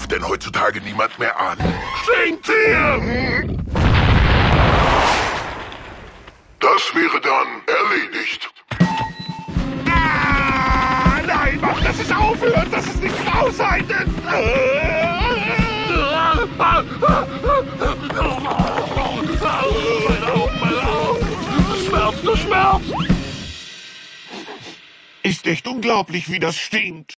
klopft denn heutzutage niemand mehr an? Stinkt hier! Das wäre dann erledigt. Ah, nein, mach, dass es aufhört, dass es nicht aushaltet! Schmerz, du Schmerz! Ist echt unglaublich, wie das stinkt.